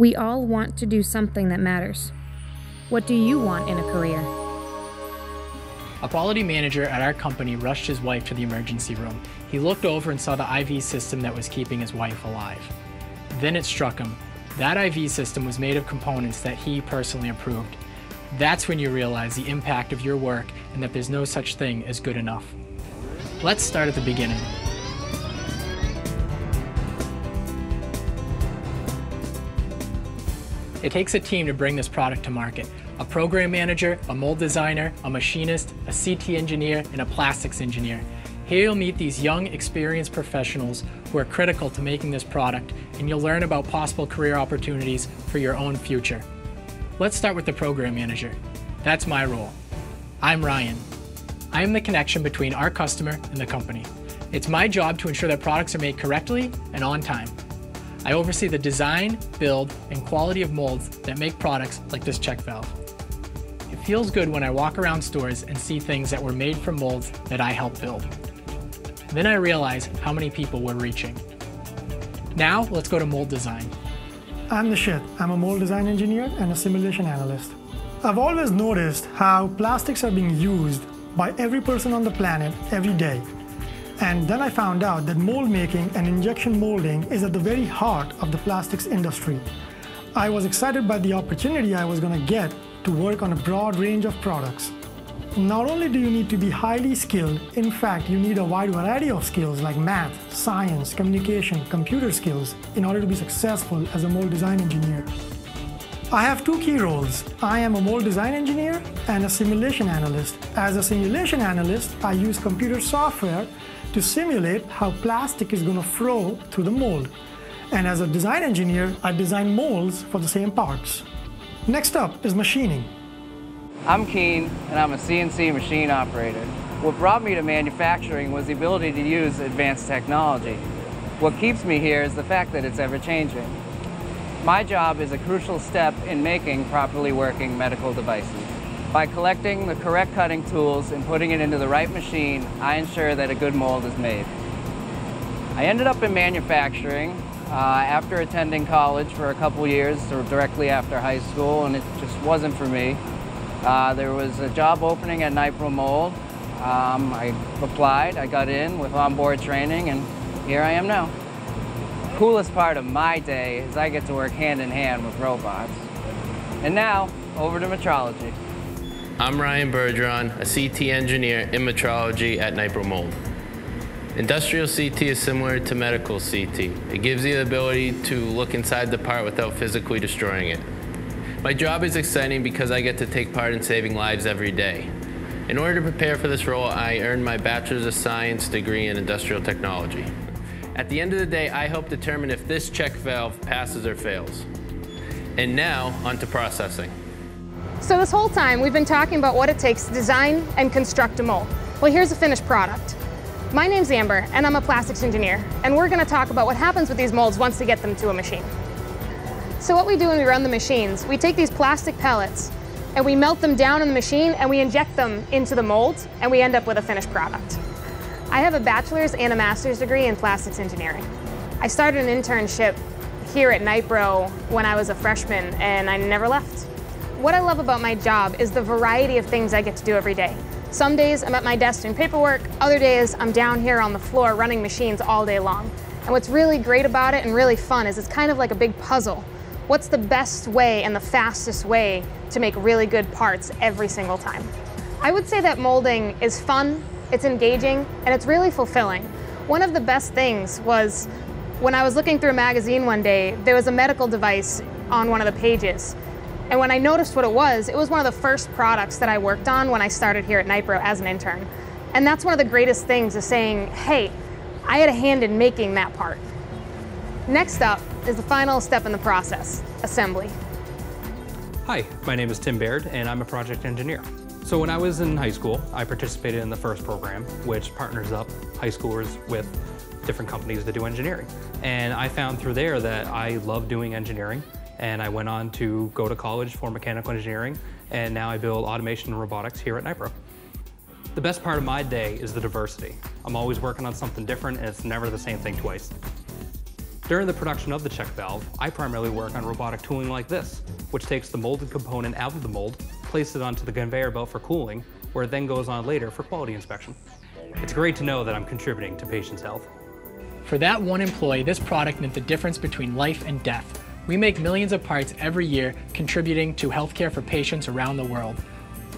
We all want to do something that matters. What do you want in a career? A quality manager at our company rushed his wife to the emergency room. He looked over and saw the IV system that was keeping his wife alive. Then it struck him. That IV system was made of components that he personally approved. That's when you realize the impact of your work and that there's no such thing as good enough. Let's start at the beginning. It takes a team to bring this product to market. A program manager, a mold designer, a machinist, a CT engineer, and a plastics engineer. Here you'll meet these young, experienced professionals who are critical to making this product, and you'll learn about possible career opportunities for your own future. Let's start with the program manager. That's my role. I'm Ryan. I am the connection between our customer and the company. It's my job to ensure that products are made correctly and on time. I oversee the design, build, and quality of molds that make products like this check valve. It feels good when I walk around stores and see things that were made from molds that I helped build. Then I realize how many people we're reaching. Now, let's go to mold design. I'm Nishit. I'm a mold design engineer and a simulation analyst. I've always noticed how plastics are being used by every person on the planet every day and then I found out that mold making and injection molding is at the very heart of the plastics industry. I was excited by the opportunity I was going to get to work on a broad range of products. Not only do you need to be highly skilled, in fact, you need a wide variety of skills like math, science, communication, computer skills in order to be successful as a mold design engineer. I have two key roles. I am a mold design engineer and a simulation analyst. As a simulation analyst, I use computer software to simulate how plastic is going to flow through the mold. And as a design engineer, I design molds for the same parts. Next up is machining. I'm Keen, and I'm a CNC machine operator. What brought me to manufacturing was the ability to use advanced technology. What keeps me here is the fact that it's ever-changing. My job is a crucial step in making properly working medical devices. By collecting the correct cutting tools and putting it into the right machine, I ensure that a good mold is made. I ended up in manufacturing uh, after attending college for a couple years, or directly after high school, and it just wasn't for me. Uh, there was a job opening at Nypro Mold. Um, I applied, I got in with onboard training, and here I am now. Coolest part of my day is I get to work hand in hand with robots. And now, over to metrology. I'm Ryan Bergeron, a CT engineer in metrology at Nypro Mold. Industrial CT is similar to medical CT. It gives you the ability to look inside the part without physically destroying it. My job is exciting because I get to take part in saving lives every day. In order to prepare for this role, I earned my Bachelor's of Science degree in Industrial Technology. At the end of the day, I help determine if this check valve passes or fails. And now, on to processing. So this whole time we've been talking about what it takes to design and construct a mold. Well, here's a finished product. My name's Amber and I'm a plastics engineer and we're going to talk about what happens with these molds once we get them to a machine. So what we do when we run the machines, we take these plastic pellets and we melt them down in the machine and we inject them into the molds and we end up with a finished product. I have a bachelor's and a master's degree in plastics engineering. I started an internship here at Nypro when I was a freshman and I never left. What I love about my job is the variety of things I get to do every day. Some days I'm at my desk doing paperwork, other days I'm down here on the floor running machines all day long. And what's really great about it and really fun is it's kind of like a big puzzle. What's the best way and the fastest way to make really good parts every single time? I would say that molding is fun, it's engaging, and it's really fulfilling. One of the best things was when I was looking through a magazine one day, there was a medical device on one of the pages. And when I noticed what it was, it was one of the first products that I worked on when I started here at Nypro as an intern. And that's one of the greatest things is saying, hey, I had a hand in making that part. Next up is the final step in the process, assembly. Hi, my name is Tim Baird and I'm a project engineer. So when I was in high school, I participated in the FIRST program, which partners up high schoolers with different companies that do engineering. And I found through there that I love doing engineering and I went on to go to college for mechanical engineering, and now I build automation and robotics here at Nypro. The best part of my day is the diversity. I'm always working on something different, and it's never the same thing twice. During the production of the check valve, I primarily work on robotic tooling like this, which takes the molded component out of the mold, places it onto the conveyor belt for cooling, where it then goes on later for quality inspection. It's great to know that I'm contributing to patients' health. For that one employee, this product meant the difference between life and death. We make millions of parts every year, contributing to healthcare for patients around the world.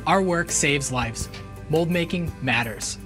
Our work saves lives. Mold making matters.